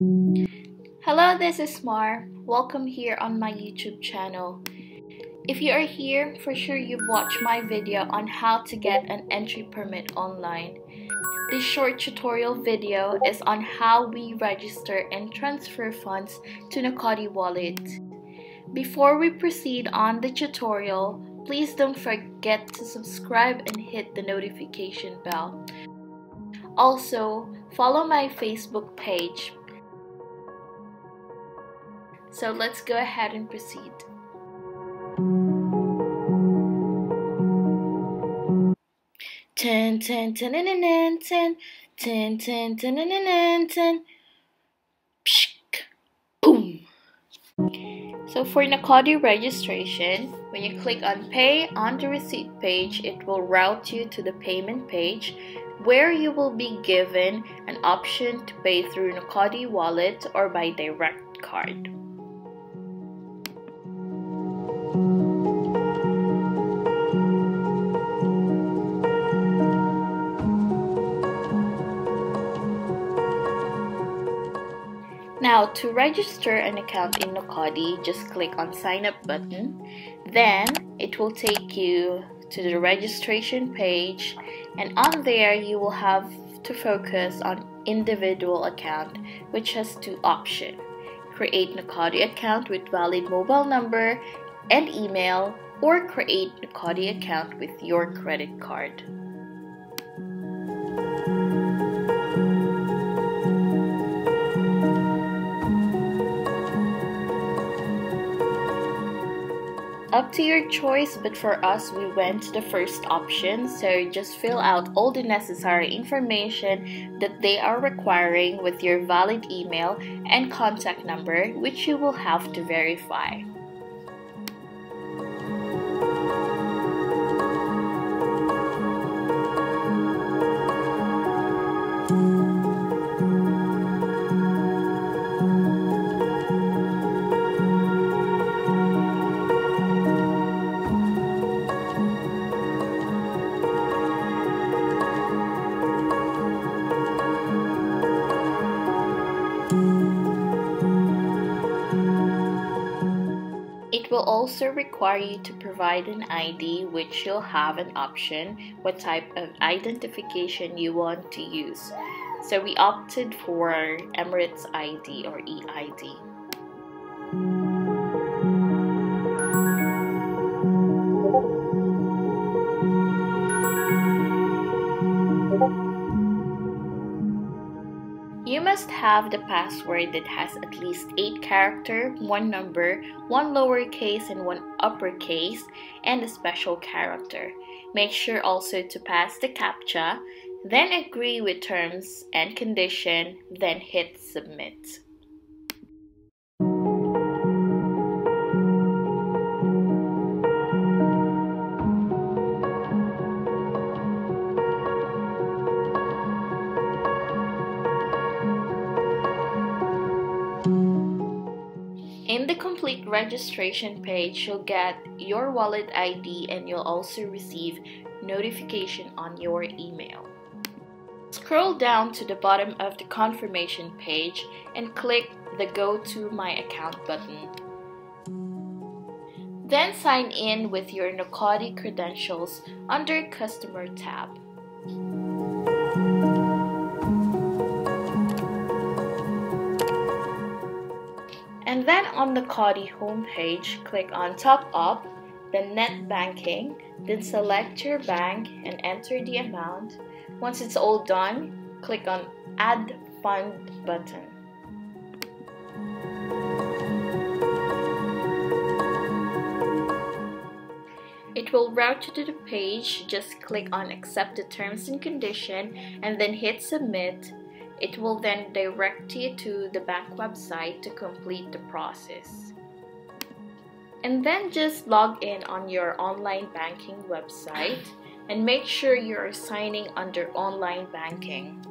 Hello, this is Marr. Welcome here on my YouTube channel. If you are here, for sure you've watched my video on how to get an entry permit online. This short tutorial video is on how we register and transfer funds to Noqodi wallet. Before we proceed on the tutorial, please don't forget to subscribe and hit the notification bell. Also, follow my Facebook page. So let's go ahead and proceed. Boom. So for Noqodi registration, when you click on pay on the receipt page, it will route you to the payment page where you will be given an option to pay through Noqodi wallet or by direct card. Now, to register an account in Noqodi, just click on sign up button. Then, it will take you to the registration page and on there you will have to focus on individual account which has two options. Create Noqodi account with valid mobile number and email or create Noqodi account with your credit card. Up to your choice, but for us, we went to the first option. So just fill out all the necessary information that they are requiring with your valid email and contact number, which you will have to verify. Also require you to provide an ID which you'll have an option what type of identification you want to use. So we opted for Emirates ID or EID. You must have the password that has at least 8 character, 1 number, 1 lowercase and 1 uppercase, and a special character. Make sure also to pass the CAPTCHA, then agree with terms and condition, then hit submit. In the complete registration page, you'll get your wallet ID and you'll also receive notification on your email. Scroll down to the bottom of the confirmation page and click the Go to My Account button. Then sign in with your Noqodi credentials under Customer tab. And then on the Noqodi homepage, click on Top Up, then Net Banking, then select your bank and enter the amount. Once it's all done, click on Add Fund button. It will route you to the page. Just click on Accept the Terms and Condition and then hit Submit it will then direct you to the bank website to complete the process. And then just log in on your online banking website and make sure you are signing under online banking.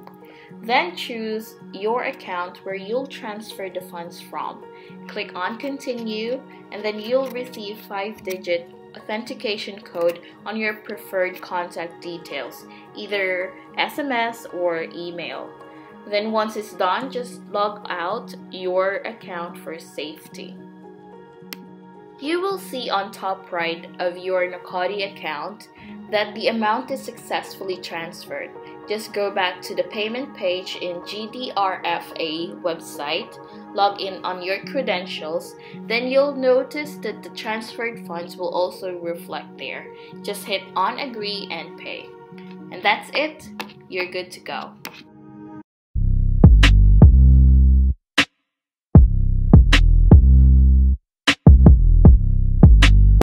Then choose your account where you'll transfer the funds from. Click on continue and then you'll receive 5 digit authentication code on your preferred contact details, either SMS or email. Then once it's done, just log out your account for safety. You will see on top right of your Noqodi account that the amount is successfully transferred. Just go back to the payment page in GDRFA website, log in on your credentials, then you'll notice that the transferred funds will also reflect there. Just hit on agree and pay. And that's it. You're good to go.